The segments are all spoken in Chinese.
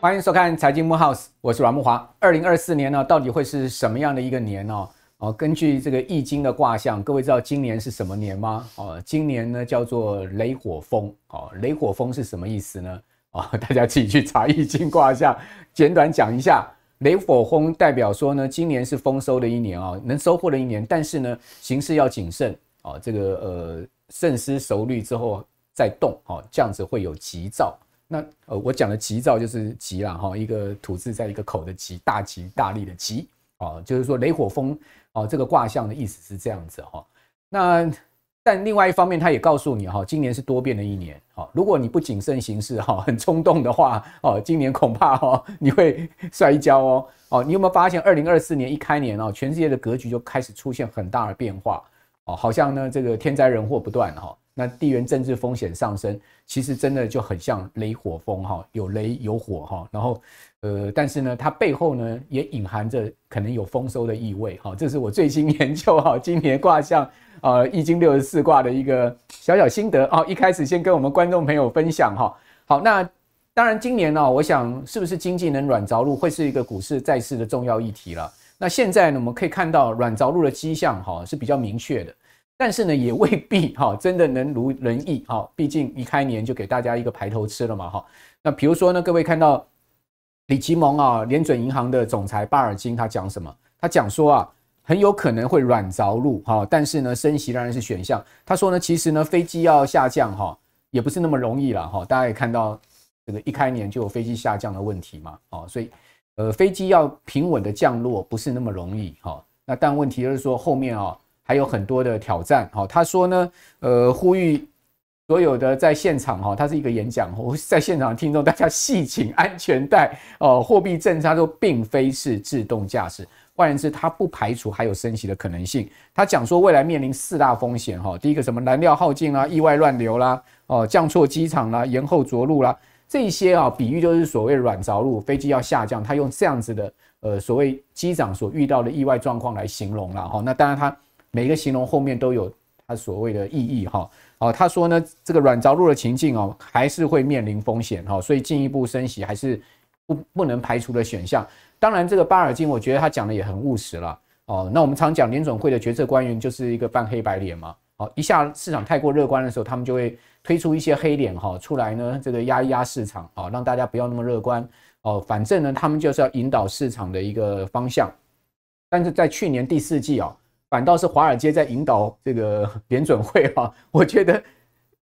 欢迎收看财经木 house，我是阮木华。二零二四年呢，到底会是什么样的一个年呢？哦，根据这个易经的卦象，各位知道今年是什么年吗？哦，今年呢叫做雷火风。哦，雷火风是什么意思呢？哦，大家自己去查易经卦象，简短讲一下。雷火风代表说呢，今年是丰收的一年啊，能收获的一年，但是呢，行事要谨慎哦。这个呃，慎思熟虑之后再动哦，这样子会有急躁。那呃，我讲的急躁就是急了哈，一个土字在一个口的急，大吉大利的吉哦，就是说雷火风哦，这个卦象的意思是这样子哈。那但另外一方面，他也告诉你哈，今年是多变的一年哈，如果你不谨慎行事哈，很冲动的话哦，今年恐怕哈你会摔跤哦哦。你有没有发现，二零二四年一开年哦，全世界的格局就开始出现很大的变化哦，好像呢这个天灾人祸不断哈。那地缘政治风险上升，其实真的就很像雷火风哈，有雷有火哈，然后呃，但是呢，它背后呢也隐含着可能有丰收的意味哈。这是我最新 研究哈，今年卦象啊，易经六十四卦的一个小小心得啊。一开始先跟我们观众朋友分享哈。好，那当然今年呢，我想是不是经济能软着陆，会是一个股市再次的重要议题了。那现在呢，我们可以看到软着陆的迹象哈是比较明确的。但是呢，也未必 哈，真的能如人意哈。毕竟一开年就给大家一个排头吃了嘛哈。那比如说呢，各位看到李奇蒙啊，联准银行的总裁巴尔金他讲什么？他讲说啊，很有可能会软着陆哈。但是呢，升息当然是选项。他说呢，其实呢，飞机要下降哈，也不是那么容易了哈。大家也看到这个一开年就有飞机下降的问题嘛，哦，所以呃，飞机要平稳的降落不是那么容易哈。那但问题就是说后面啊。还有很多的挑战，哈，他说呢，呃，呼吁所有的在现场，哈，他是一个演讲，我在现场听众，大家系紧安全带，哦，货币政策都并非是自动驾驶，换言之，他不排除还有升息的可能性。他讲说，未来面临四大风险，哈，第一个什么燃料耗尽啦，意外乱流啦，哦，降错机场啦，延后着陆啦，这些啊，比喻就是所谓软着陆，飞机要下降，他用这样子的，呃，所谓机长所遇到的意外状况来形容了，哈，那当然他。每个形容后面都有它所谓的意义哈，哦，他说呢，这个软着陆的情境哦，还是会面临风险哈，所以进一步升息还是不不能排除的选项。当然，这个巴尔金我觉得他讲的也很务实了哦。那我们常讲联总会的决策官员就是一个扮黑白脸嘛，哦，一下市场太过乐观的时候，他们就会推出一些黑脸哈出来呢，这个压一压市场哦，让大家不要那么乐观哦。反正呢，他们就是要引导市场的一个方向。但是在去年第四季啊。反倒是华尔街在引导这个 联准会哈，我觉得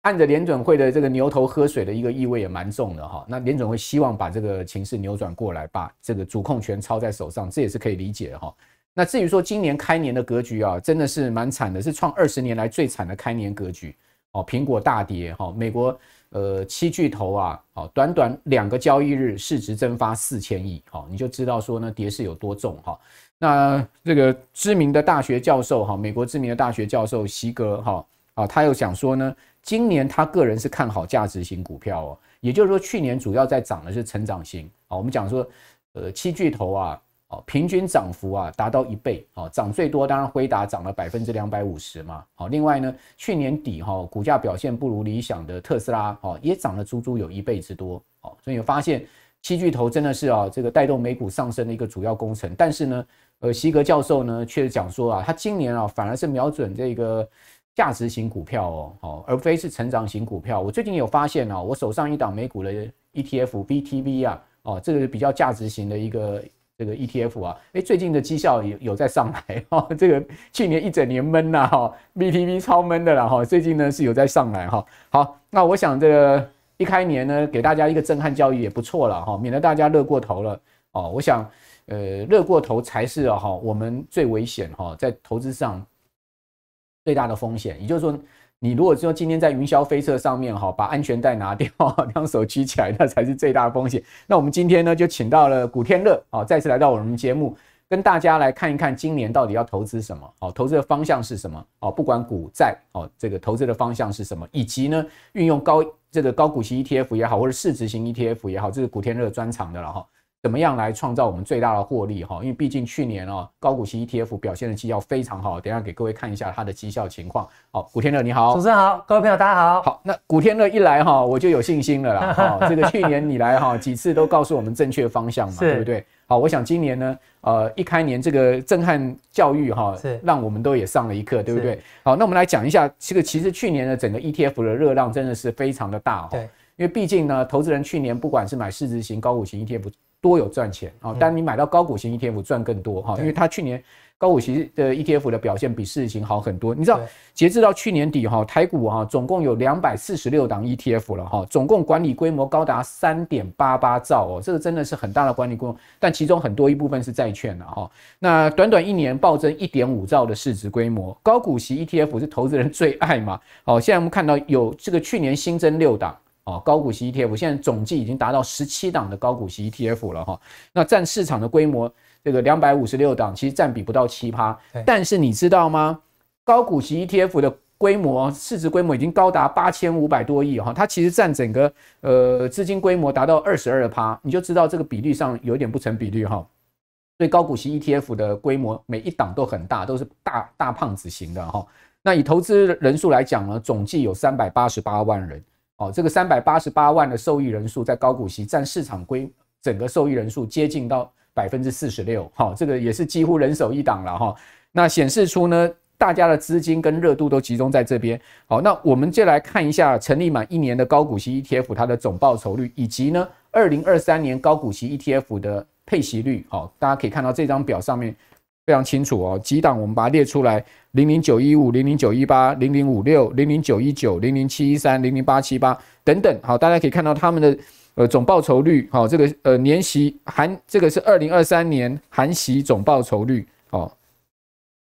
按着联准会的这个牛头喝水的一个意味也蛮重的哈。那联准会希望把这个情势扭转过来，把这个主控权操在手上，这也是可以理解的哈。那至于说今年开年的格局啊，真的是蛮惨的，是创二十年来最惨的开年格局哦。苹果大跌哈，美国呃七巨头啊，哦短短两个交易日市值蒸发四千亿，哈，你就知道说呢跌势有多重哈。那这个知名的大学教授哈，美国知名的大学教授席格哈啊，他又讲说呢，今年他个人是看好价值型股票哦，也就是说去年主要在涨的是成长型啊。我们讲说，呃，七巨头啊，哦，平均涨幅啊达到一倍哦，涨最多当然辉达涨了百分之两百五十嘛。好，另外呢，去年底哈股价表现不如理想的特斯拉哦，也涨了足足有一倍之多哦，所以发现七巨头真的是啊这个带动美股上升的一个主要工程，但是呢。呃，席格教授呢，却讲说啊，他今年啊，反而是瞄准这个价值型股票哦，哦，而非是成长型股票。我最近有发现啊，我手上一档美股的 ETF BTV 啊，哦，这个是比较价值型的一个这个 ETF 啊，哎，最近的绩效有有在上来哈，这个去年一整年闷呐哈，BTV 超闷的了哈，最近呢是有在上来哈。好，那我想这个一开年呢，给大家一个震撼教育也不错了哈，免得大家乐过头了哦。我想。呃，热过头才是哈，我们最危险哈，在投资上最大的风险。也就是说，你如果说今天在云霄飞车上面哈，把安全带拿掉，两手举起来，那才是最大的风险。那我们今天呢，就请到了古天乐啊，再次来到我们节目，跟大家来看一看今年到底要投资什么，哦，投资的方向是什么，哦，不管股债，哦，这个投资的方向是什么，以及呢，运用高这个高股息 ETF 也好，或者市值型 ETF 也好，这是古天乐专长的了哈。怎么样来创造我们最大的获利哈？因为毕竟去年哦，高股息 ETF 表现的绩效非常好，等下给各位看一下它的绩效情况。好，古天乐你好，主持人好，各位朋友大家好。好，那古天乐一来哈，我就有信心了啦。哈，这个去年你来哈几次都告诉我们正确方向嘛，对不对？好，我想今年呢，呃，一开年这个震撼教育哈，是让我们都也上了一课，对不对？好，那我们来讲一下这个，其实去年的整个 ETF 的热浪真的是非常的大哈。对。因为毕竟呢，投资人去年不管是买市值型、高股型 ETF，多有赚钱啊。但你买到高股息 ETF 赚更多哈，因为它去年高股息的 ETF 的表现比市值型好很多。你知道，截至到去年底哈，台股哈总共有两百四十六档 ETF 了哈，总共管理规模高达三点八八兆哦，这个真的是很大的管理规模。但其中很多一部分是债券的哈。那短短一年暴增一点五兆的市值规模，高股息 ETF 是投资人最爱嘛？好，现在我们看到有这个去年新增六档。哦，高股息 ETF 现在总计已经达到十七档的高股息 ETF 了哈，那占市场的规模这个两百五十六档，其实占比不到七趴。但是你知道吗？高股息 ETF 的规模市值规模已经高达八千五百多亿哈，它其实占整个呃资金规模达到二十二趴，你就知道这个比率上有点不成比例哈。所以高股息 ETF 的规模每一档都很大，都是大大胖子型的哈。那以投资人数来讲呢，总计有三百八十八万人。哦，这个三百八十八万的受益人数在高股息占市场规整个受益人数接近到百分之四十六，哈，这个也是几乎人手一档了哈。那显示出呢，大家的资金跟热度都集中在这边。好，那我们就来看一下成立满一年的高股息 ETF 它的总报酬率，以及呢二零二三年高股息 ETF 的配息率。好，大家可以看到这张表上面。非常清楚哦，几档我们把它列出来：零零九一五、零零九一八、零零五六、零零九一九、零零七一三、零零八七八等等。好，大家可以看到他们的呃总报酬率。好，这个呃年息含这个是二零二三年含息总报酬率。哦，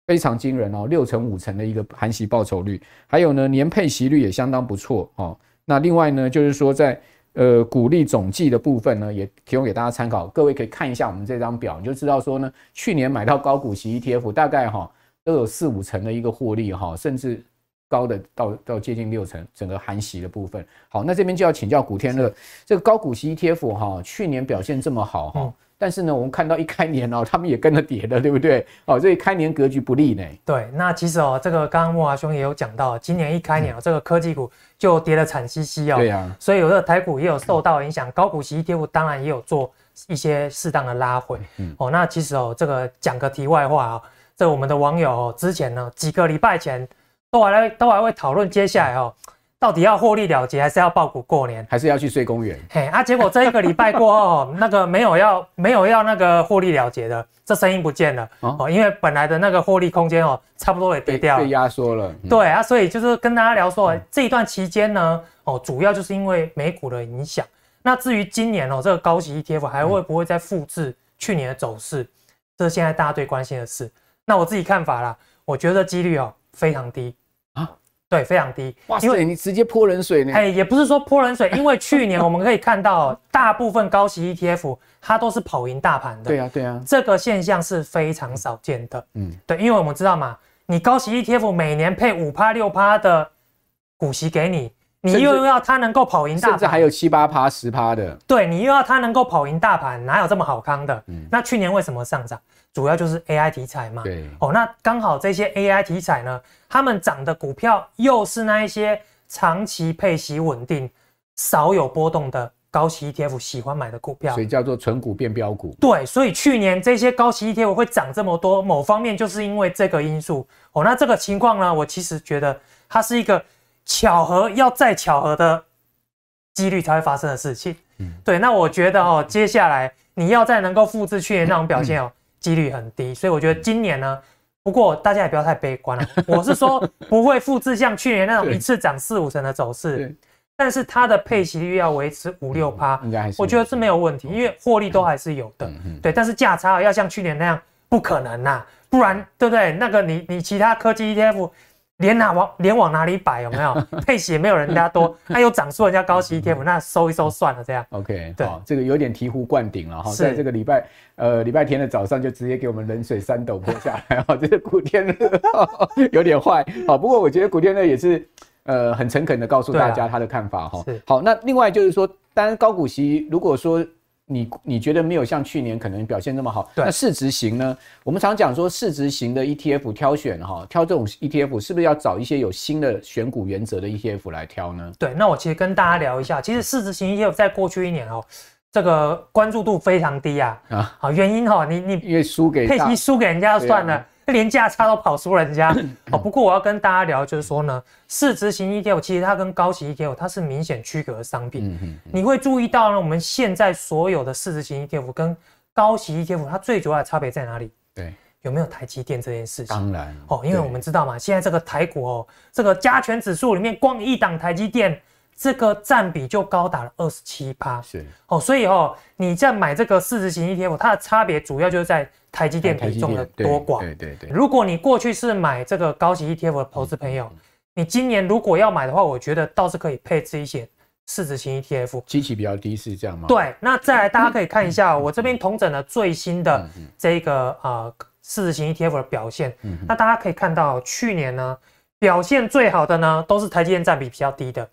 非常惊人哦，六成五成的一个含息报酬率。还有呢，年配息率也相当不错。哦，那另外呢，就是说在呃，股利总计的部分呢，也提供给大家参考。各位可以看一下我们这张表，你就知道说呢，去年买到高股息 ETF，大概哈都有四五成的一个获利哈，甚至高的到到接近六成，整个含息的部分。好，那这边就要请教古天乐，这个高股息 ETF 哈，去年表现这么好哈。但是呢，我们看到一开年哦，他们也跟着跌的，对不对？哦，所以开年格局不利呢。对，那其实哦，这个刚刚莫华兄也有讲到，今年一开年哦，这个科技股就跌得惨兮兮哦。对呀。所以有的台股也有受到影响，高股息 ETF 当然也有做一些适当的拉回。嗯。哦，那其实哦，这个讲个题外话啊，这我们的网友哦，之前呢几个礼拜前都还都还会讨论接下来哦。到底要获利了结，还是要爆股过年，还是要去睡公园？嘿啊！结果这一个礼拜过后，那个没有要没有要那个获利了结的，这声音不见了哦。因为本来的那个获利空间哦，差不多也跌掉了，被压缩了。对啊，所以就是跟大家聊说，这一段期间呢，哦，主要就是因为美股的影响。那至于今年哦，这个高息 ETF 还会不会再复制去年的走势？这是现在大家最关心的事。那我自己看法啦，我觉得几率哦非常低。对，非常低。哇，因为你直接泼冷水呢？哎，也不是说泼冷水，因为去年我们可以看到，大部分高息 ETF 它都是跑赢大盘的。对啊，对啊，这个现象是非常少见的。嗯，对，因为我们知道嘛，你高息 ETF 每年配五趴六趴的股息给你，你又要它能够跑赢大盘，甚至还有七八趴十趴的。对，你又要它能够跑赢大盘，哪有这么好康的？嗯，那去年为什么上涨？主要就是 AI 题材嘛，对哦，那刚好这些 AI 题材呢，他们涨的股票又是那一些长期配息稳定、少有波动的高息 ETF 喜欢买的股票，所以叫做纯股变标股。对，所以去年这些高息 ETF 会涨这么多，某方面就是因为这个因素哦。那这个情况呢，我其实觉得它是一个巧合，要再巧合的几率才会发生的事情。嗯，对，那我觉得哦，接下来你要再能够复制去年那种表现哦。几率很低，所以我觉得今年呢，不过大家也不要太悲观了。我是说不会复制像去年那种一次涨四五成的走势，但是它的配息率要维持五六趴，我觉得是没有问题，因为获利都还是有的。对，但是价差要像去年那样不可能呐，不然对不对？那个你你其他科技 ETF。连哪往连往哪里摆有没有 配息没有人家多，那又涨出人家高息 ETF，那收一收算了这样。OK，对，这个有点醍醐灌顶了哈，在这个礼拜呃礼拜天的早上就直接给我们冷水三斗泼下来 哈，这是古天乐有点坏好，不过我觉得古天乐也是呃很诚恳的告诉大家他的看法哈。好，那另外就是说，当然高股息如果说。你你觉得没有像去年可能表现那么好，那市值型呢？我们常讲说市值型的 ETF 挑选哈，挑这种 ETF 是不是要找一些有新的选股原则的 ETF 来挑呢？对，那我其实跟大家聊一下，其实市值型 ETF 在过去一年哦，这个关注度非常低啊。啊，好，原因哈，你你因为输给大配息输给人家就算了，连价差都跑输人家。哦，不过我要跟大家聊，就是说呢，市值型 ETF 其实它跟高息 ETF 它是明显区隔的商品。嗯嗯你会注意到呢，我们现在所有的市值型 ETF 跟高息 ETF 它最主要的差别在哪里？对，有没有台积电这件事情？当然哦，因为我们知道嘛，现在这个台股哦，这个加权指数里面光一档台积电，这个占比就高达了二十七趴。是哦，所以哦，你在买这个市值型 ETF，它的差别主要就是在台积电比重的对多寡。对对对，如果你过去是买这个高级 ETF 的投资朋友，嗯你今年如果要买的话，我觉得倒是可以配置一些市值型 ETF。基期比较低是这样吗？对，那再来大家可以看一下哦、我这边统整了最新的嗯这个呃市值型 ETF 的表现。嗯那大家可以看到，去年呢表现最好的呢都是台积电占比比较低的。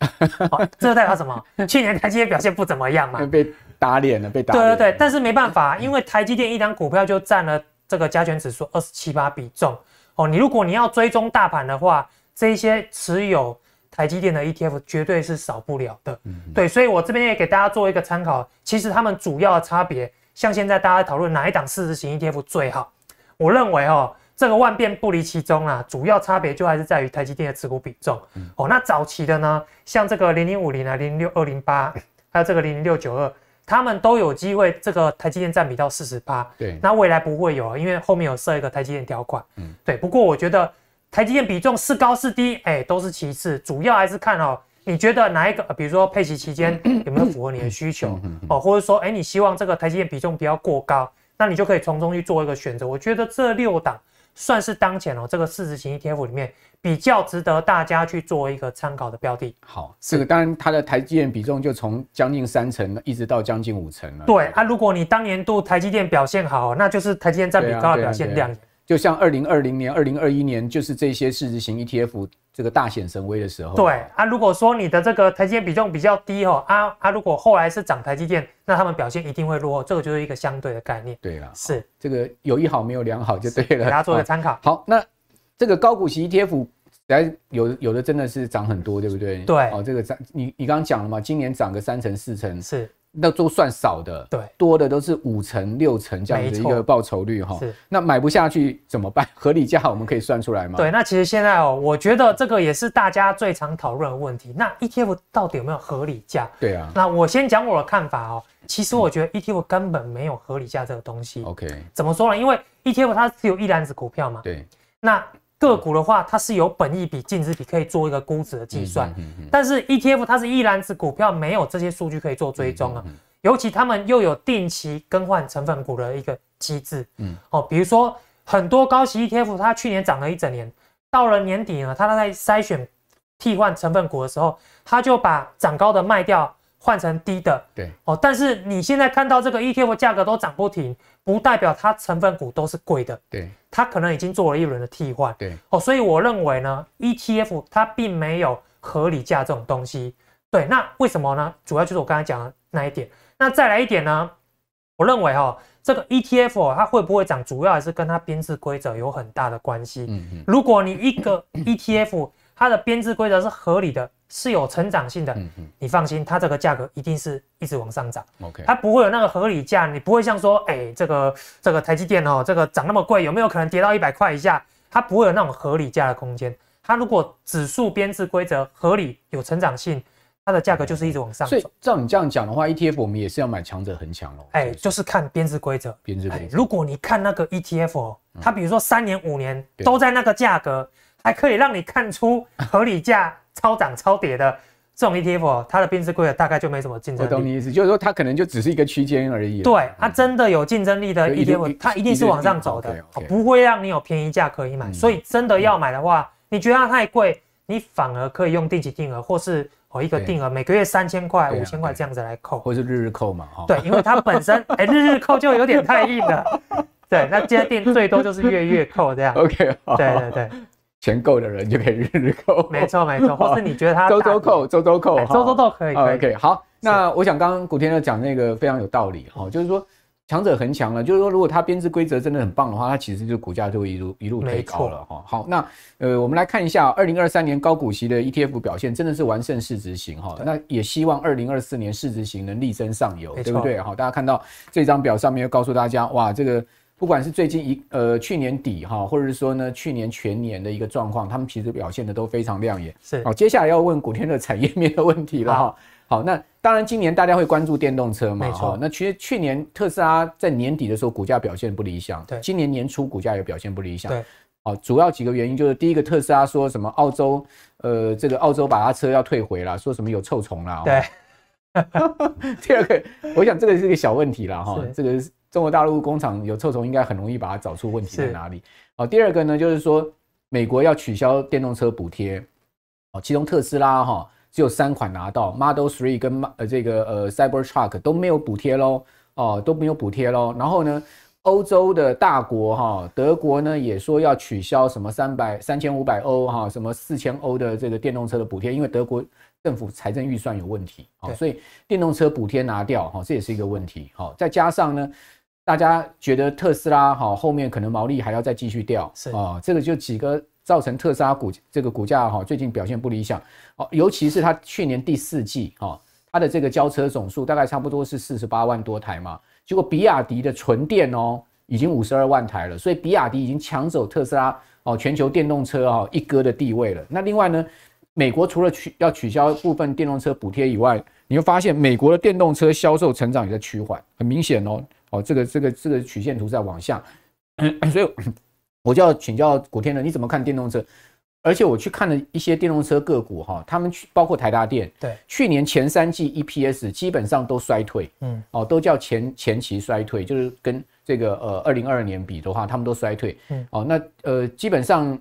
好，这代表什么？去年台积电表现不怎么样嘛。被打脸了，被打对脸了。对对，但是没办法，因为台积电一张股票就占了这个加权指数二十七八比重哦。你如果你要追踪大盘的话，这一些持有台积电的 ETF 绝对是少不了的。嗯对，所以我这边也给大家做一个参考，其实他们主要的差别，像现在大家讨论哪一档市值型 ETF 最好，我认为哦。这个万变不离其宗啊，主要差别就还是在于台积电的持股比重。嗯哦，那早期的呢，像这个零零五零啊、零零六二零八，还有这个零零六九二，他们都有机会这个台积电占比到四十八。对那未来不会有，因为后面有设一个台积电条款。嗯嗯，对。不过我觉得台积电比重是高是低，哎，都是其次，主要还是看哦，你觉得哪一个，呃比如说配息期间 有没有符合你的需求哦，或者说，哎，你希望这个台积电比重不要过高，那你就可以从中去做一个选择。我觉得这六档算是当前哦这个市值型 ETF 里面比较值得大家去做一个参考的标的。好，这个当然它的台积电比重就从将近三成一直到将近五成了。对啊，如果你当年度台积电表现好，那就是台积电占比高的表现亮眼。就像二零二零年、二零二一年，就是这些市值型 ETF 这个大显神威的时候。对啊，如果说你的这个台积电比重比较低哦，啊啊，如果后来是涨台积电，那他们表现一定会落后，这个就是一个相对的概念。对了，是，这个有一好没有两好就对了。给大家做一个好参考。好，那这个高股息 ETF，来有有的真的是涨很多，对不对？对哦，这个涨你你刚刚讲了嘛，今年涨个三成四成，是那都算少的。对多的都是五成六成这样子一个报酬率哈是。那买不下去怎么办？合理价我们可以算出来吗？对，那其实现在哦，我觉得这个也是大家最常讨论的问题。那 ETF 到底有没有合理价？对啊那我先讲我的看法哦。其实我觉得 ETF 根本没有合理价这个东西。，OK，怎么说呢？因为 ETF 它是有一篮子股票嘛，对，那个股的话，它是有本益比、净值比可以做一个估值的计算。嗯嗯但是 ETF 它是一篮子股票，没有这些数据可以做追踪啊。尤其他们又有定期更换成分股的一个机制，嗯。嗯，哦，比如说很多高息 ETF，它去年涨了一整年，到了年底呢，它在筛选替换成分股的时候，它就把涨高的卖掉，换成低的，对，哦。但是你现在看到这个 ETF 价格都涨不停，不代表它成分股都是贵的，对它可能已经做了一轮的替换，对，哦，所以我认为呢，ETF 它并没有合理价这种东西。对，那为什么呢？主要就是我刚才讲的那一点。那再来一点呢，我认为哈、哦，这个 ETF 哦，它会不会涨，主要还是跟它编制规则有很大的关系。嗯嗯如果你一个 ETF 它的编制规则是合理的，是有成长性的，嗯嗯你放心，它这个价格一定是一直往上涨。，OK，它不会有那个合理价，你不会像说，哎、这个这个台积电哦，这个涨那么贵，有没有可能跌到一百块以下？它不会有那种合理价的空间。它如果指数编制规则合理、有成长性，它的价格就是一直往上所以走。照你这样讲的话，ETF 我们也是要买强者恒强喽。哎、就是看编制规则。哎编制规，则如果你看那个 ETF 哦，它比如说三年、五年对都在那个价格，还可以让你看出合理价超涨超跌的这种 ETF，哦它的编制规则大概就没什么竞争力。我懂你意思，就是说它可能就只是一个区间而已。对，它真的有竞争力的 ETF，它一定是往上走的，哦不会让你有便宜价可以买。嗯所以真的要买的话，你觉得它太贵，你反而可以用定期定额，或是哦一个定额，每个月三千块、五千块对这样子来扣。或是日日扣嘛，哈。对，因为它本身哎日日扣就有点太硬了。对，那今天定最多就是月月扣这样。，OK，好。对对对，钱够的人就可以日日扣，没错 没错，或是你觉得他周周扣，周周扣，周周扣可以。OK，好，那我想刚刚古天乐讲那个非常有道理哈，就是说。强者恒强了，就是说，如果它编制规则真的很棒的话，它其实就股价就会一路一路推高了哈。好，那呃，我们来看一下二零二三年高股息的 ETF 表现，真的是完胜市值型哈。那也希望二零二四年市值型能力争上游，对不对？好，大家看到这张表上面又告诉大家，哇，这个不管是最近一呃去年底哈，或者是说呢去年全年的一个状况，他们其实表现的都非常亮眼。是，好，接下来要问古天乐产业面的问题了哈。好，那当然，今年大家会关注电动车嘛？没错。那其实去年特斯拉在年底的时候股价表现不理想，对。今年年初股价也表现不理想，对。好，主要几个原因就是第一个，特斯拉说什么澳洲，呃，这个澳洲把它车要退回了，说什么有臭虫了。对。第二个，我想这个是一个小问题了哈，这个中国大陆工厂有臭虫，应该很容易把它找出问题在哪里。好，第二个呢，就是说美国要取消电动车补贴，哦，其中特斯拉哈。只有三款拿到，Model Three 跟呃这个呃 Cyber Truck 都没有补贴喽，哦都没有补贴喽。然后呢，欧洲的大国哈，德国呢也说要取消什么三百三千五百欧哈，什么四千欧的这个电动车的补贴，因为德国政府财政预算有问题，好，所以电动车补贴拿掉哈，这也是一个问题。好，再加上呢，大家觉得特斯拉哈后面可能毛利还要再继续掉，是啊，这个就几个。造成特斯拉股这个股价哈最近表现不理想哦，尤其是它去年第四季哈，它的这个交车总数大概差不多是四十八万多台嘛，结果比亚迪的纯电哦已经五十二万台了，所以比亚迪已经抢走特斯拉哦全球电动车哦一哥的地位了。那另外呢，美国除了取要取消部分电动车补贴以外，你会发现美国的电动车销售成长也在趋缓，很明显哦哦这个这个这个曲线图在往下，所以。我就要请教古天乐，你怎么看电动车？而且我去看了一些电动车个股哈，他们去包括台达电，对，去年前三季 EPS 基本上都衰退，嗯，哦，都叫前前期衰退，就是跟这个呃二零二二年比的话，他们都衰退，嗯，哦，那呃基本上。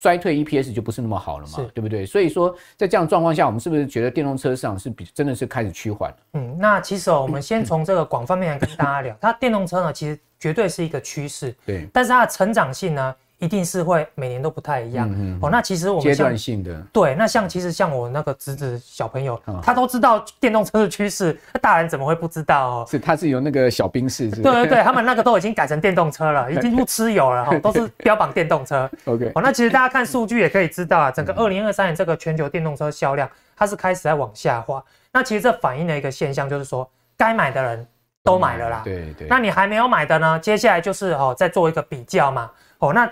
衰退 EPS 就不是那么好了嘛，对不对？所以说，在这样状况下，我们是不是觉得电动车市场是比真的是开始趋缓了？嗯，那其实哦，我们先从这个广泛面来跟大家聊，它电动车呢，其实绝对是一个趋势，对，但是它的成长性呢？一定是会每年都不太一样哦。那其实我们阶段性的对，那像其实像我那个侄子小朋友，他都知道电动车的趋势，那 大人怎么会不知道哦？是，他是有那个小兵士，对对对，他们那个都已经改成电动车了，已经不吃油了哈，都是标榜电动车。OK，哦，那其实大家看数据也可以知道啊，整个二零二三年这个全球电动车销量，它是开始在往下滑。那其实这反映了一个现象，就是说该买的人都买了啦。对对。那你还没有买的呢？接下来就是哦，再做一个比较嘛。哦，那。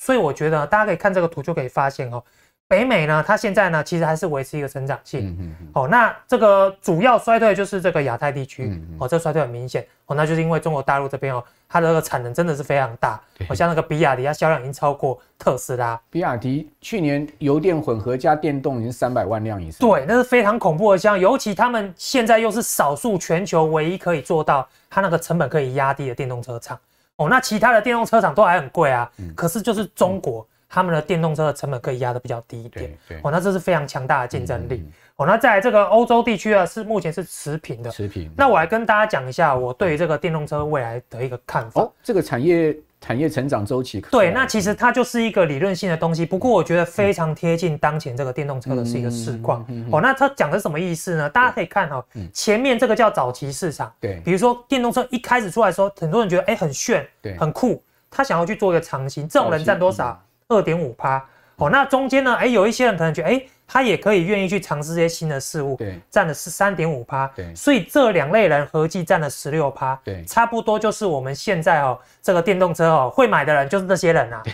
所以我觉得大家可以看这个图就可以发现哦，北美呢，它现在呢其实还是维持一个成长性。嗯嗯哦，那这个主要衰退就是这个亚太地区。嗯哦，这衰退很明显。哦，那就是因为中国大陆这边哦，它的这个产能真的是非常大。好像那个比亚迪，它销量已经超过特斯拉。比亚迪去年油电混合加电动已经三百万辆以上。对，那是非常恐怖的像尤其他们现在又是少数全球唯一可以做到它那个成本可以压低的电动车厂。哦，那其他的电动车厂都还很贵啊，可是就是中国他们的电动车的成本可以压得比较低一点，哦，那这是非常强大的竞争力。哦，那在这个欧洲地区啊，是目前是持平的，持平。那我来跟大家讲一下我对于这个电动车未来的一个看法。哦，这个产业。产业成长周期对，那其实它就是一个理论性的东西，不过我觉得非常贴近当前这个电动车的是一个市况哦。那它讲的是什么意思呢？大家可以看哈，前面这个叫早期市场，对，比如说电动车一开始出来的时候，很多人觉得哎很炫，对，很酷，他想要去做一个长型，这种人占多少？二点五趴。哦，那中间呢？哎，有一些人可能觉得，哎，他也可以愿意去尝试这些新的事物，对，占了是三点五趴，对，所以这两类人合计占了十六趴，对，差不多就是我们现在哦，这个电动车哦，会买的人就是这些人啊。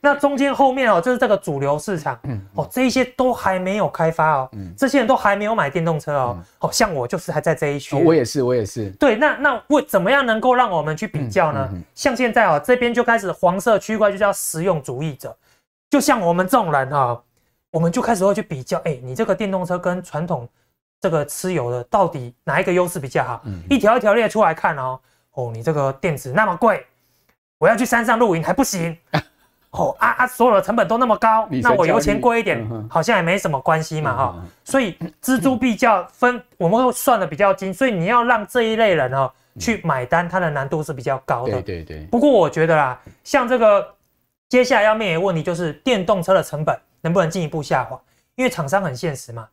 那中间后面哦，就是这个主流市场，嗯，哦，这一些都还没有开发哦，嗯，这些人都还没有买电动车哦，哦，像我就是还在这一区，我也是，我也是，对，那那为怎么样能够让我们去比较呢？像现在哦，这边就开始黄色区块就叫实用主义者。就像我们这种人哈，我们就开始会去比较，哎，你这个电动车跟传统这个吃油的，到底哪一个优势比较好？一条一条列出来看哦。哦，你这个电池那么贵，我要去山上露营还不行。哦啊啊，所有的成本都那么高，那我油钱贵一点，好像也没什么关系嘛哈。所以锱铢必较 分，我们会算的比较精。所以你要让这一类人哦去买单，它的难度是比较高的。对对对。不过我觉得啦，像这个。接下来要面临的问题就是电动车的成本能不能进一步下滑？因为厂商很现实嘛，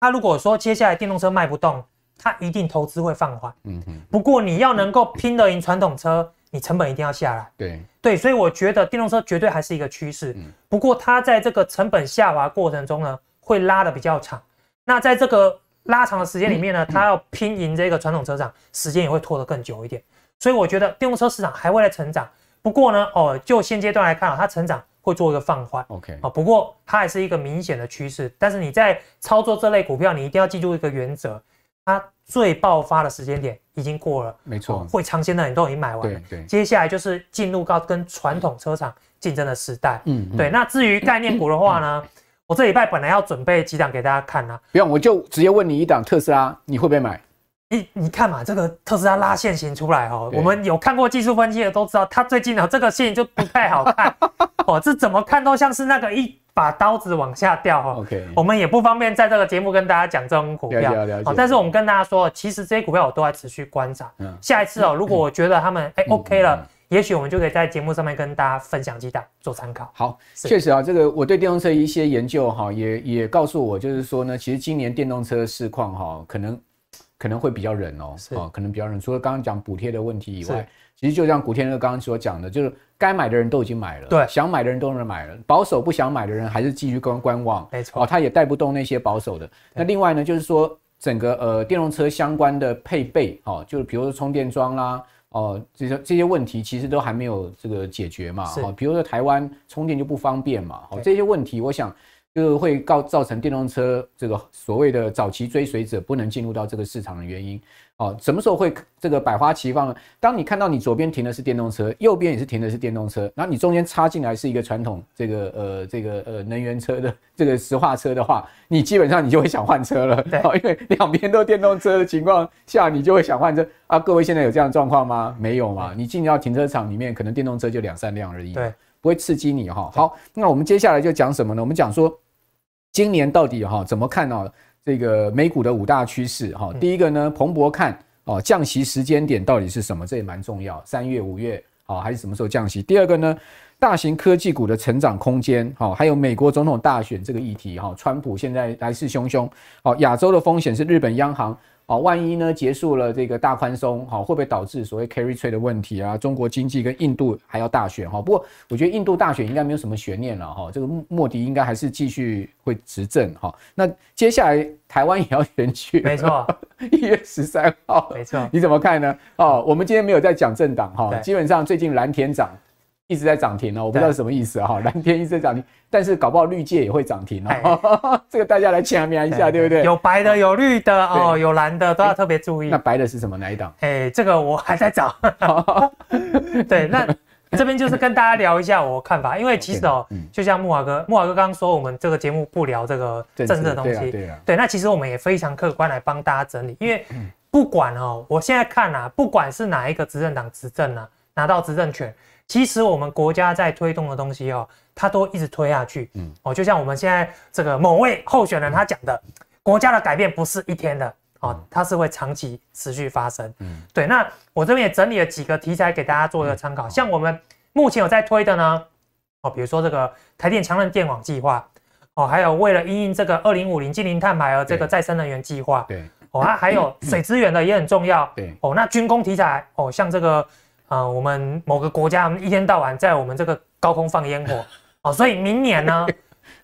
他如果说接下来电动车卖不动，他一定投资会放缓。嗯哼，不过你要能够拼得赢传统车，你成本一定要下来。对，对，所以我觉得电动车绝对还是一个趋势。嗯不过它在这个成本下滑过程中呢，会拉的比较长。那在这个拉长的时间里面呢，它要拼赢这个传统车厂，时间也会拖得更久一点。所以我觉得电动车市场还会来成长。不过呢，哦，就现阶段来看啊，它成长会做一个放缓。OK，啊，不过它还是一个明显的趋势。但是你在操作这类股票，你一定要记住一个原则：它最爆发的时间点已经过了，没错哦，会长线的你都已经买完了。对对，接下来就是进入到跟传统车厂竞争的时代。嗯，嗯对，，那至于概念股的话呢，我这礼拜本来要准备几档给大家看呢、不用，我就直接问你一档特斯拉，你会不会买？你你看嘛，这个特斯拉拉线型出来哦，我们有看过技术分析的都知道，它最近哦这个线就不太好看 哦，这怎么看都像是那个一把刀子往下掉哦。OK，我们也不方便在这个节目跟大家讲这种股票，了解了解哦但是我们跟大家说，其实这些股票我都在持续观察。嗯下一次哦，如果我觉得他们哎、嗯 OK 了，嗯也许我们就可以在节目上面跟大家分享几档做参考。好，是确实啊，这个我对电动车一些研究哈，也也告诉我，就是说呢，其实今年电动车市况哈，可能可能会比较忍哦，哦，可能比较忍。除了刚刚讲补贴的问题以外，其实就像古天乐刚刚所讲的，就是该买的人都已经买了，对想买的人都能买了，保守不想买的人还是继续观观望，没错哦，他也带不动那些保守的。那另外呢，就是说整个呃电动车相关的配备，哦，就是比如说充电桩啦。哦，这些这些问题其实都还没有这个解决嘛，是哦，比如说台湾充电就不方便嘛，哦，对这些问题我想就是会告造成电动车这个所谓的早期追随者不能进入到这个市场的原因。哦，什么时候会这个百花齐放呢？当你看到你左边停的是电动车，右边也是停的是电动车，然后你中间插进来是一个传统这个呃这个呃能源车的这个石化车的话，你基本上你就会想换车了，对因为两边都电动车的情况下，你就会想换车啊。各位现在有这样的状况吗？没有嘛？你进到停车场里面，可能电动车就两三辆而已，对，不会刺激你哈。好，那我们接下来就讲什么呢？我们讲说今年到底哈怎么看呢、这个美股的五大趋势哈，第一个呢，蓬勃看哦降息时间点到底是什么，这也蛮重要，三月、五月好还是什么时候降息？第二个呢，大型科技股的成长空间好，还有美国总统大选这个议题哈，川普现在来势汹汹，好，亚洲的风险是日本央行。好，万一呢结束了这个大宽松，好，会不会导致所谓 carry trade 的问题啊？中国经济跟印度还要大选哈，不过我觉得印度大选应该没有什么悬念了哈，这个莫莫迪应该还是继续会执政哈。那接下来台湾也要选举，没，错，一月十三号，没错，你怎么看呢？哦，我们今天没有在讲政党哈，对基本上最近蓝田涨一直在涨停哦，我不知道是什么意思啊哈，蓝天一直在涨停，但是搞不好绿界也会涨停哎哦，这个大家来掐瞄一下，对不对？有白的，有绿的哦，有蓝的，都要特别注意那。白的是什么？哪一档？哎，这个我还在找。对，那这边就是跟大家聊一下我看法，因为其实哦就像木华哥，木华哥刚刚说，我们这个节目不聊这个政治的东西，对啊对那其实我们也非常客观来帮大家整理，因为不管哦，我现在看啊，不管是哪一个执政党执政啊，拿到执政权，其实我们国家在推动的东西哦，它都一直推下去。嗯嗯，哦，就像我们现在这个某位候选人他讲的，国家的改变不是一天的。哦，它是会长期持续发生。嗯嗯，对。那我这边也整理了几个题材给大家做一个参考，像我们目前有在推的呢，哦，比如说这个台电强韧电网计划，哦，还有为了因应这个二零五零近零碳排而这个再生能源计划，对哦，啊，还有水资源的也很重要。对哦，那军工题材哦，像这个呃，我们某个国家一天到晚在我们这个高空放烟火 哦，所以明年呢，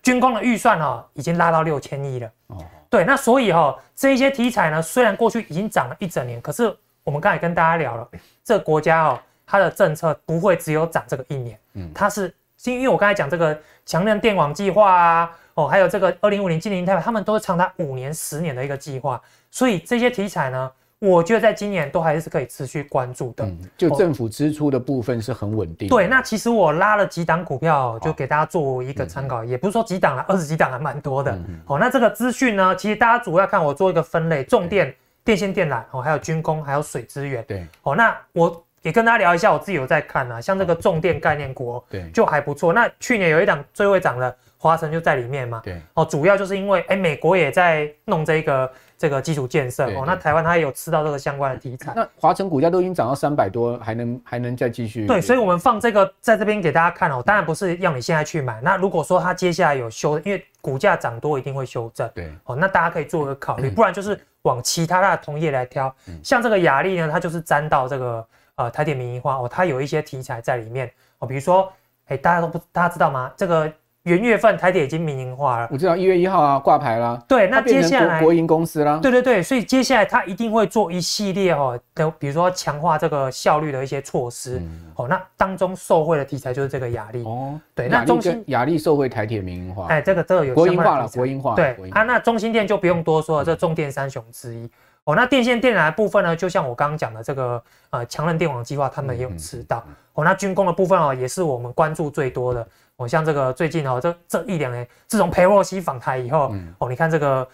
军工的预算哦已经拉到六千亿了。哦，对，那所以哈、哦，这一些题材呢，虽然过去已经涨了一整年，可是我们刚才跟大家聊了，这个国家哦，它的政策不会只有涨这个一年，嗯嗯，它是是因为我刚才讲这个强韧电网计划啊，哦，还有这个二零五零近零碳排，他们都是长达五年、十年的一个计划，所以这些题材呢，我觉得在今年都还是可以持续关注的。嗯，就政府支出的部分是很稳定的。对，那其实我拉了几档股票，就给大家做一个参考，也不是说几档了，二十几档还蛮多的。哦，那这个资讯呢，其实大家主要看我做一个分类，重电、电线电缆，哦，还有军工，还有水资源。对哦，那我也跟大家聊一下，我自己有在看啊，像这个重电概念股、哦，对就还不错。那去年有一档最会涨的华晨就在里面嘛。对，哦，主要就是因为哎，美国也在弄这个这个基础建设哦，那台湾它也有吃到这个相关的题材。那华晨股价都已经涨到三百多，还能还能再继续？对，所以我们放这个在这边给大家看哦，当然不是要你现在去买。那如果说它接下来有修，因为股价涨多一定会修正。对，哦，那大家可以做个考虑，不然就是往其他的同业来挑。像这个雅丽呢，它就是沾到这个呃台电民营化哦，它有一些题材在里面哦，比如说。哎，大家都不，大家知道吗？这个元月份台铁已经民营化了。我知道一月一号啊，挂牌啦。对，那接下来国营公司啦。对对对，所以接下来它一定会做一系列哦的，比如说强化这个效率的一些措施。哦，那当中受惠的题材就是这个雅力。哦，对，那中心雅力受惠台铁民营化。哎，这个这个有国营化了，国营化。对啊，那中心店就不用多说了，这重电三雄之一。哦，那电线电缆的部分呢，就像我刚刚讲的这个呃强韧电网计划，他们也有吃到。哦，那军工的部分哦，也是我们关注最多的。哦，像这个最近哦，这这一两年，自从佩洛西访台以后，哦，你看这个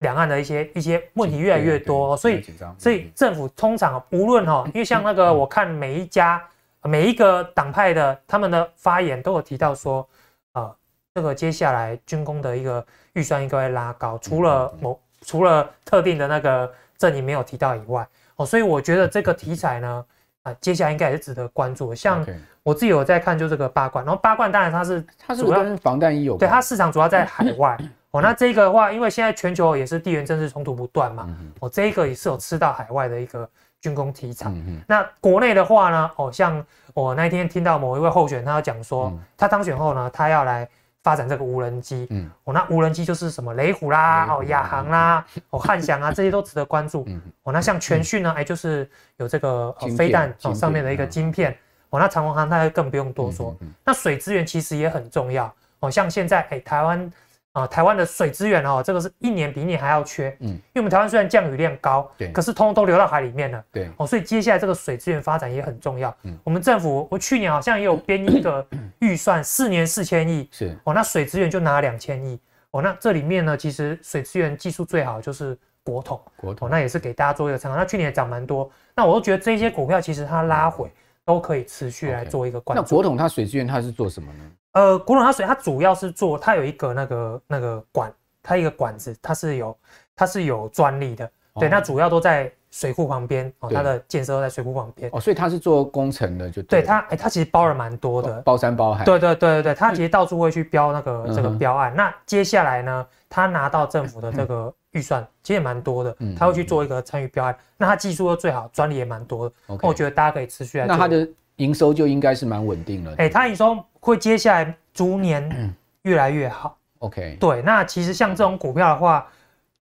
两岸的一些一些问题越来越多，所以所以政府通常无论哈，因为像那个我看每一家每一个党派的他们的发言都有提到说，呃，这个接下来军工的一个预算应该会拉高，除了某除了特定的那个。阵营没有提到以外哦，所以我觉得这个题材呢，啊，接下来应该也是值得关注。像我自己有在看，就这个八冠，然后八冠当然它是它是跟防弹衣有对，它市场主要在海外 哦。那这个的话，因为现在全球也是地缘政治冲突不断嘛，哦，这一个也是有吃到海外的一个军工题材。那国内的话呢，哦，像我那天听到某一位候选人他要讲说，他当选后呢，他要来。发展这个无人机，嗯，哦，那无人机就是什么雷虎啦，哦，亚航啦，哦，汉翔啊，这些都值得关注。嗯，哦，那像全讯呢，哎，就是有这个飞弹哦上面的一个晶片，哦，那长虹航太更不用多说。那水资源其实也很重要，哦，像现在哎，台湾。啊，台湾的水资源哦，这个是一年比一年还要缺。嗯，因为我们台湾虽然降雨量高，对，可是通通都流到海里面了。对，哦，所以接下来这个水资源发展也很重要。嗯，我们政府，我去年好像也有编一个 预算，四年四千亿。是，哦，那水资源就拿了两千亿。哦，那这里面呢，其实水资源技术最好就是国统。国统，那也是给大家做一个参考。那去年也涨蛮多。那我都觉得这些股票其实它拉回都可以持续来做一个关注。那国统它水资源它是做什么呢？呃，古董它水它主要是做，它有一个那个那个管，它一个管子，它是有它是有专利的，对，那主要都在水库旁边哦，它的建设都在水库旁边哦，所以它是做工程的，就。对它，哎，它其实包了蛮多的，包山包海，对对对对对，它其实到处会去标那个这个标案，那接下来呢，它拿到政府的这个预算其实也蛮多的，他会去做一个参与标案，那它技术又最好，专利也蛮多的，那我觉得大家可以持续来，那它的。营收就应该是蛮稳定了。哎，它营收会接下来逐年越来越好。OK，对。那其实像这种股票的话，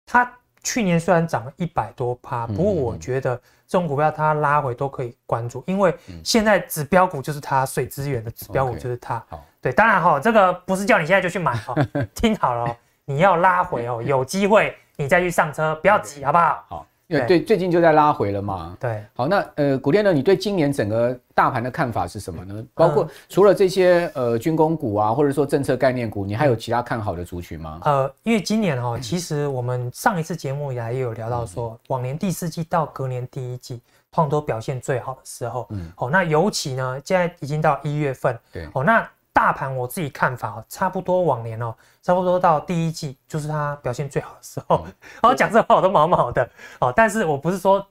它去年虽然涨了一百多趴，不过我觉得这种股票它拉回都可以关注，因为现在指标股就是它，水资源的指标股就是它。好，对。当然哈，这个不是叫你现在就去买哈，听好了，你要拉回哦，有机会你再去上车，不要急，好不好？好。对，最近就在拉回了嘛。对，好，那呃，古天乐，你对今年整个大盘的看法是什么呢？包括除了这些呃军工股啊，或者说政策概念股，你还有其他看好的族群吗？呃，因为今年哈，其实我们上一次节目以来也有聊到说，往年第四季到隔年第一季，通常都表现最好的时候。嗯，哦，那尤其呢，现在已经到一月份，对，哦，那。大盘我自己看法差不多往年哦，差不多到第一季就是它表现最好的时候。然后讲这话我都毛毛的哦，但是我不是说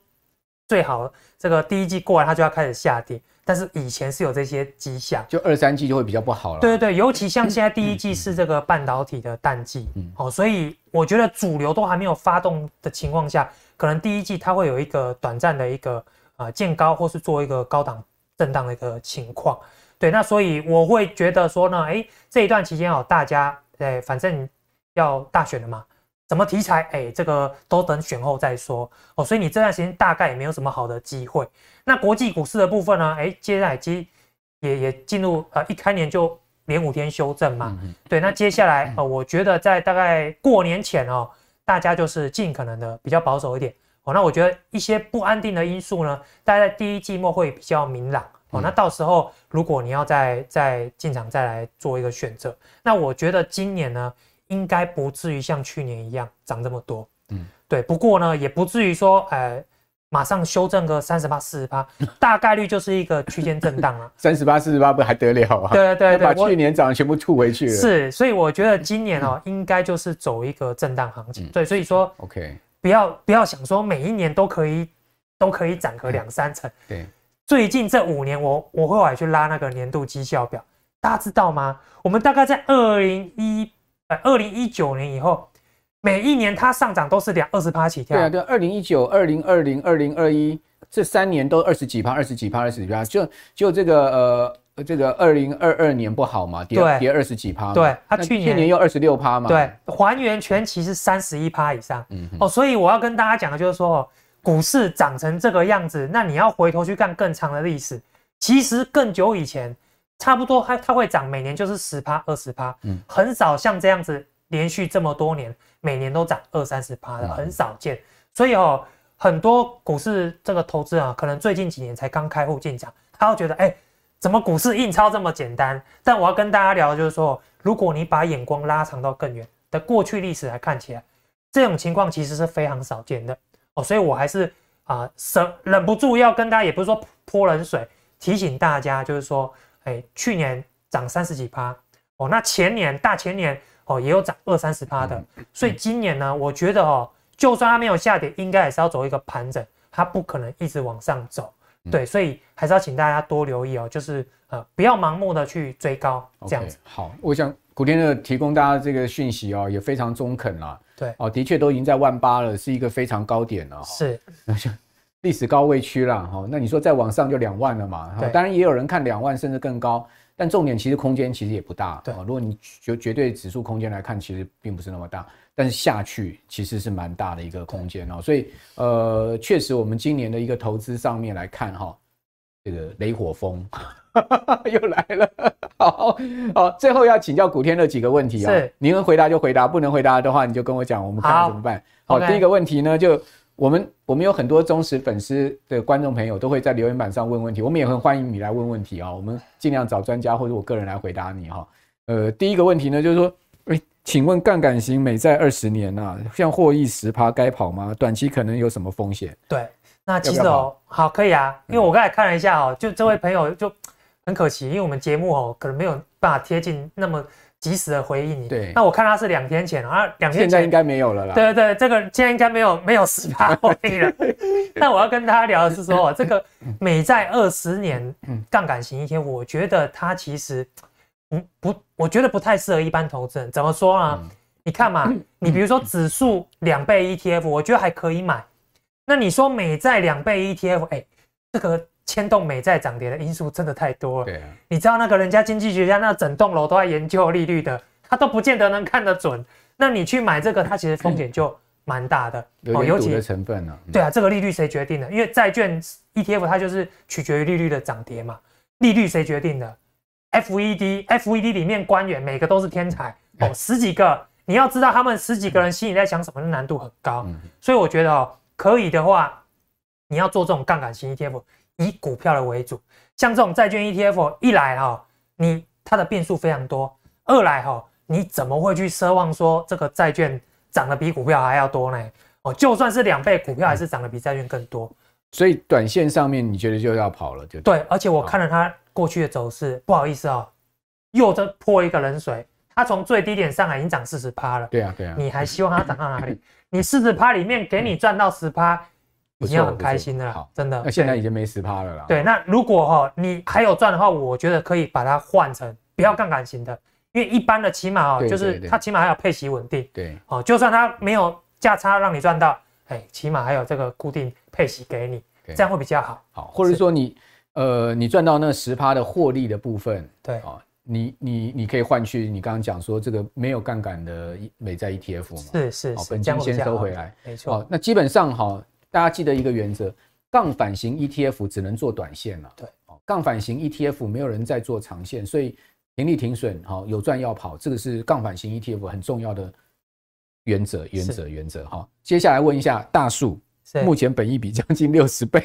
最好这个第一季过完它就要开始下跌，但是以前是有这些迹象，就二三季就会比较不好了。对对对，尤其像现在第一季是这个半导体的淡季，哦，所以我觉得主流都还没有发动的情况下，可能第一季它会有一个短暂的一个啊见高或是做一个高档震荡的一个情况。对，那所以我会觉得说呢，哎，这一段期间哦，大家，哎，反正要大选了嘛，什么题材，哎，这个都等选后再说哦。所以你这段时间大概也没有什么好的机会。那国际股市的部分呢，哎，接下来基也也进入呃一开年就连五天修正嘛。对，那接下来呃，我觉得在大概过年前哦，大家就是尽可能的比较保守一点哦。那我觉得一些不安定的因素呢，大概在第一季末会比较明朗。哦，那到时候如果你要再再进场再来做一个选择，那我觉得今年呢，应该不至于像去年一样涨这么多。嗯，对。不过呢，也不至于说，呃，马上修正个三十八、四十八，大概率就是一个区间震荡啊。三十八、四十八不还得了啊？对对对，把去年涨的全部吐回去了。是，所以我觉得今年哦，应该就是走一个震荡行情。对，所以说，OK，不要不要想说每一年都可以都可以涨个两三成。对，最近这五年，我我会来去拉那个年度绩效表，大家知道吗？我们大概在二零一呃二零一九年以后。每一年它上涨都是两二十趴起跳。对啊，对，二零一九、二零二零、二零二一这三年都二十几趴、二十几趴、二十几趴，就就这个呃这个二零二二年不好嘛，跌跌二十几趴。对，它去年去年又二十六趴嘛。对，还原全期是三十一趴以上。嗯哦，所以我要跟大家讲的就是说，股市涨成这个样子，那你要回头去看更长的历史，其实更久以前，差不多它它会涨，每年就是十趴、二十趴，嗯，很少像这样子连续这么多年。每年都涨二三十趴的很少见，所以哦，很多股市这个投资啊，可能最近几年才刚开户进场，他会觉得，哎，怎么股市印钞这么简单？但我要跟大家聊的就是说，如果你把眼光拉长到更远的过去历史来看起来，这种情况其实是非常少见的哦。所以我还是啊，忍忍不住要跟大家，也不是说泼冷水，提醒大家，就是说，哎，去年涨三十几趴哦，那前年大前年。哦，也有涨二三十趴的，所以今年呢，我觉得哦，就算它没有下跌，应该也是要走一个盘整，它不可能一直往上走。对，所以还是要请大家多留意哦，就是呃，不要盲目的去追高这样子。好，我想古天乐提供大家这个讯息哦，也非常中肯了。对，哦，的确都已经在万八了，是一个非常高点了。是，历史高位区了哈。那你说再往上就两万了嘛？当然也有人看两万甚至更高。但重点其实空间其实也不大，对。如果你绝绝对指数空间来看，其实并不是那么大，但是下去其实是蛮大的一个空间哦。所以呃，确实我们今年的一个投资上面来看哈，这个雷火风 又来了。好，好，最后要请教古天乐几个问题啊，你能回答就回答，不能回答的话你就跟我讲，我们看怎么办。好，第一个问题呢就。我们我们有很多忠实粉丝的观众朋友都会在留言板上问问题，我们也很欢迎你来问问题啊。我们尽量找专家或者我个人来回答你哈。呃，第一个问题呢，就是说，哎，请问杠杆型美债二十年啊，像获益十趴该跑吗？短期可能有什么风险？对，那其实哦，好，可以啊，因为我刚才看了一下哦，就这位朋友就很可惜，因为我们节目哦可能没有办法贴近那么。及时的回应你，对，那我看他是两天前啊，两天现在应该没有了啦。对对对，这个现在应该没有没有十八回应了。那我要跟大家聊的是说，这个美债二十年杠杆型 ETF，我觉得它其实不不，我觉得不太适合一般投资人。怎么说呢？你看嘛，你比如说指数两倍 ETF，我觉得还可以买。那你说美债两倍 ETF，哎，这个。牵动美债涨跌的因素真的太多了。对啊，你知道那个人家经济学家那整栋楼都在研究利率的，他都不见得能看得准。那你去买这个，它其实风险就蛮大的。有有几的成分呢？对啊，这个利率谁决定的？因为债券 ETF 它就是取决于利率的涨跌嘛。利率谁决定的？FED，FED 里面官员每个都是天才哦，十几个，你要知道他们十几个人心里在想什么，难度很高。所以我觉得哦，可以的话，你要做这种杠杆型 ETF。以股票的为主，像这种债券 ETF，一来哈，你它的变数非常多；二来哈，你怎么会去奢望说这个债券涨得比股票还要多呢？哦，就算是两倍，股票还是涨得比债券更多。所以短线上面你觉得就要跑了，就对。而且我看了它过去的走势，不好意思啊，又在泼一个冷水。它从最低点上来已经涨四十趴了。对啊，对啊。你还希望它涨到哪里？你四十趴里面给你赚到十趴。已经很开心的了，真的。那现在已经没十趴了啦。对，那如果哈你还有赚的话，我觉得可以把它换成不要杠杆型的，因为一般的起码哦，就是它起码还有配息稳定。对，哦，就算它没有价差让你赚到，哎，起码还有这个固定配息给你，这样会比较好。好，或者说你呃你赚到那十趴的获利的部分，对，哦，你你你可以换去你刚刚讲说这个没有杠杆的美债 ETF 嘛？是是是，本金先收回来，没错。那基本上哈。大家记得一个原则，杠反型 ETF 只能做短线了。对，杠反型 ETF 没有人在做长线，所以盈利停损，哈，有赚要跑，这个是杠反型 ETF 很重要的原则，原则，原则。哈，接下来问一下大树，目前本益比将近六十倍，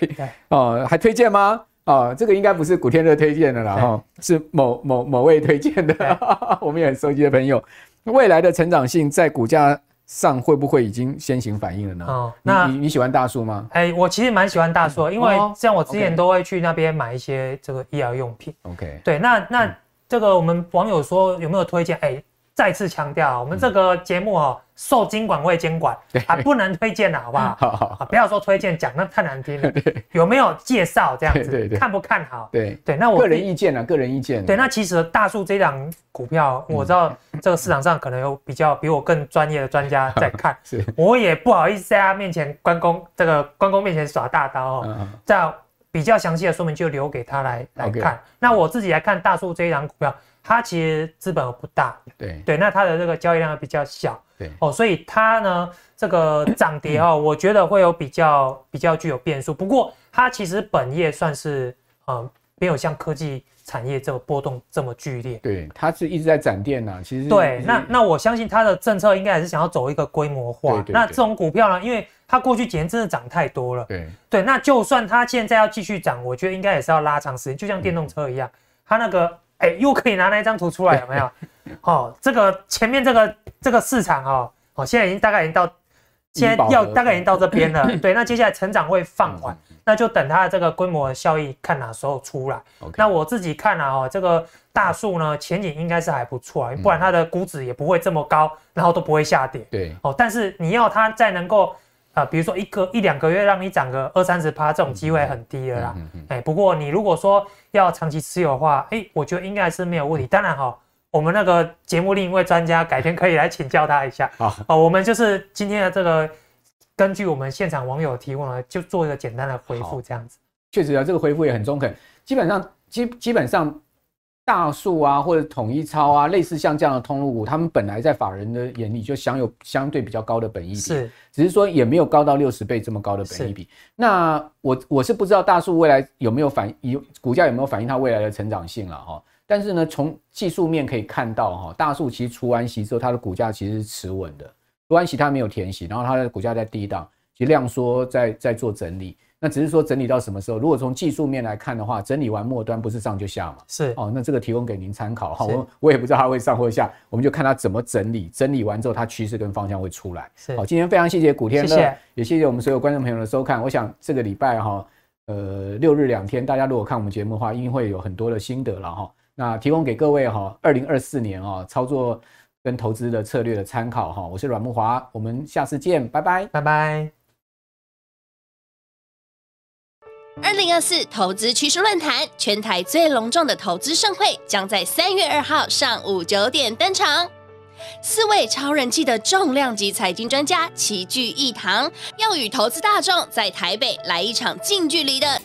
哦，还推荐吗？哦，这个应该不是古天乐推荐的啦，哈，是某某某位推荐的，我们也很熟悉的朋友。未来的成长性在股价。上会不会已经先行反应了呢？哦那那你你喜欢大树吗哎，我其实蛮喜欢大树的，因为哦像我之前都会去那边买一些这个医疗用品。？OK，对，那嗯那这个我们网友说有没有推荐？哎，再次强调，我们这个节目哦，受金管会监管，还不能推荐了好不好？好好不要说推荐讲，那太难听了。有没有介绍这样子？对对对看不看好？对，对，那我个人意见啊，个人意见。对，那其实大树这档股票，我知道这个市场上可能有比较比我更专业的专家在看，我也不好意思在他面前关公这个关公面前耍大刀哦。嗯，这样比较详细的说明就留给他来来看。那我自己来看大树这一档股票，它其实资本不大，对。对，那它的这个交易量比较小，对。哦，所以它呢这个涨跌哦，我觉得会有比较比较具有变数。不过它其实本业算是呃没有像科技产业这个波动这么剧烈。对，它是一直在展店呐，其实对，那那我相信它的政策应该还是想要走一个规模化。那这种股票呢，因为它过去几年真的涨太多了，对。对，那就算它现在要继续涨，我觉得应该也是要拉长时间，就像电动车一样，它那个哎、又可以拿那一张图出来，有没有？哦，这个前面这个这个市场哦，哦，现在已经大概已经到，现在要大概已经到这边了，对，那接下来成长会放缓，那就等它的这个规模的效益看哪时候出来。那我自己看啊，哦，这个大树呢前景应该是还不错啊，不然它的估值也不会这么高，然后都不会下跌。对哦，但是你要它再能够啊、呃比如说一个一两个月让你涨个二三十趴，这种机会很低了啦。嗯嗯哎、不过你如果说要长期持有的话，哎、我觉得应该是没有问题。当然哈、我们那个节目另一位专家改天可以来请教他一下。好哦，我们就是今天的这个，根据我们现场网友提问呢，就做一个简单的回复，这样子。确实啊，这个回复也很中肯。基本上基基本上大树啊或者统一超啊，类似像这样的通路股，他们本来在法人的眼里就享有相对比较高的本益比，是只是说也没有高到六十倍这么高的本益比。那我我是不知道大树未来有没有反有股价有没有反映它未来的成长性了哈。但是呢，从技术面可以看到哈，大树其实除完息之后，它的股价其实是持稳的。除完息它没有填息，然后它的股价在低档，其实量缩在在做整理。那只是说整理到什么时候？如果从技术面来看的话，整理完末端不是上就下嘛？是，哦，那这个提供给您参考哈。我我也不知道它会上或下，我们就看它怎么整理，整理完之后它趋势跟方向会出来。是好，今天非常谢谢古天乐，谢谢也谢谢我们所有观众朋友的收看。我想这个礼拜哈，呃，六日两天，大家如果看我们节目的话，一定会有很多的心得了哈。那提供给各位哈，二零二四年啊操作跟投资的策略的参考哈。我是阮木华，我们下次见，拜拜。拜拜。二零二四投资趋势论坛，全台最隆重的投资盛会将在三月二号上午九点登场。四位超人气的重量级财经专家齐聚一堂，要与投资大众在台北来一场近距离的